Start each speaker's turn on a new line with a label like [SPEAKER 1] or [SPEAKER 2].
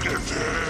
[SPEAKER 1] Get there!